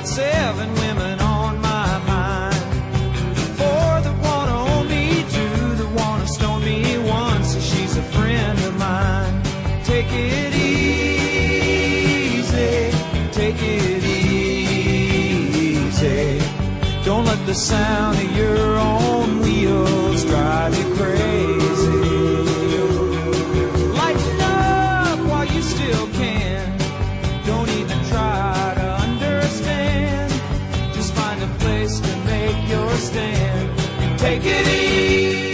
got seven women on my mind. Four that wanna own me, two that wanna stone me, one says so she's a friend of mine. Take it easy, take it easy. Don't let the sound of your own wheel Make your stand. Take it easy.